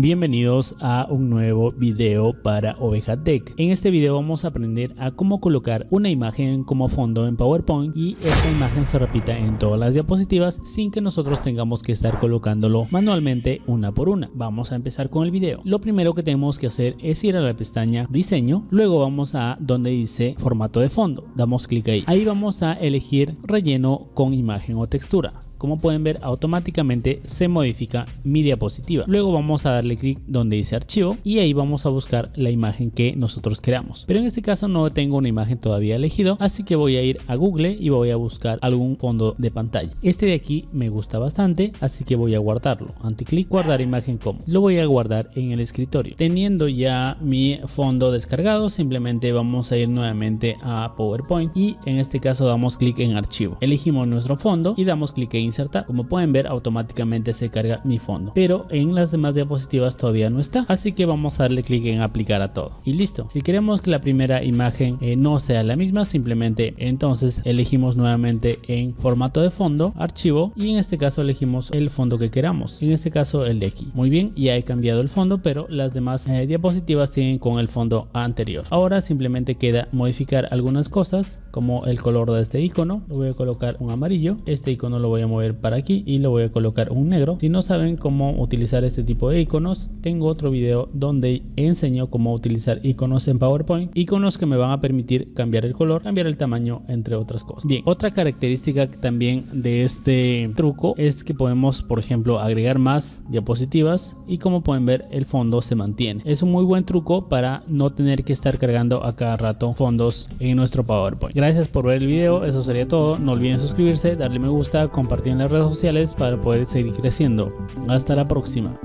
Bienvenidos a un nuevo video para Oveja Tech. En este video vamos a aprender a cómo colocar una imagen como fondo en PowerPoint y esta imagen se repita en todas las diapositivas sin que nosotros tengamos que estar colocándolo manualmente una por una. Vamos a empezar con el video. Lo primero que tenemos que hacer es ir a la pestaña diseño, luego vamos a donde dice formato de fondo. Damos clic ahí. Ahí vamos a elegir relleno con imagen o textura como pueden ver automáticamente se modifica mi diapositiva. Luego vamos a darle clic donde dice archivo y ahí vamos a buscar la imagen que nosotros queramos. Pero en este caso no tengo una imagen todavía elegido, así que voy a ir a Google y voy a buscar algún fondo de pantalla. Este de aquí me gusta bastante, así que voy a guardarlo. Anticlic guardar imagen como. Lo voy a guardar en el escritorio. Teniendo ya mi fondo descargado, simplemente vamos a ir nuevamente a PowerPoint y en este caso damos clic en archivo. Elegimos nuestro fondo y damos clic en insertar. Como pueden ver automáticamente se carga mi fondo. Pero en las demás diapositivas todavía no está. Así que vamos a darle clic en aplicar a todo. Y listo. Si queremos que la primera imagen eh, no sea la misma, simplemente entonces elegimos nuevamente en formato de fondo, archivo y en este caso elegimos el fondo que queramos. En este caso el de aquí. Muy bien, ya he cambiado el fondo, pero las demás eh, diapositivas siguen con el fondo anterior. Ahora simplemente queda modificar algunas cosas como el color de este icono. Lo voy a colocar un amarillo. Este icono lo voy a mover para aquí y le voy a colocar un negro. Si no saben cómo utilizar este tipo de tengo otro video donde enseño cómo utilizar iconos en PowerPoint, iconos que me van a permitir cambiar el color, cambiar el tamaño, entre otras cosas. Bien, otra característica también de este truco es que podemos, por ejemplo, agregar más diapositivas y como pueden ver, el fondo se mantiene. Es un muy buen truco para no tener que estar cargando a cada rato fondos en nuestro PowerPoint. Gracias por ver el video, eso sería todo. No olviden suscribirse, darle me gusta, compartir las redes sociales para poder seguir creciendo. Hasta la próxima.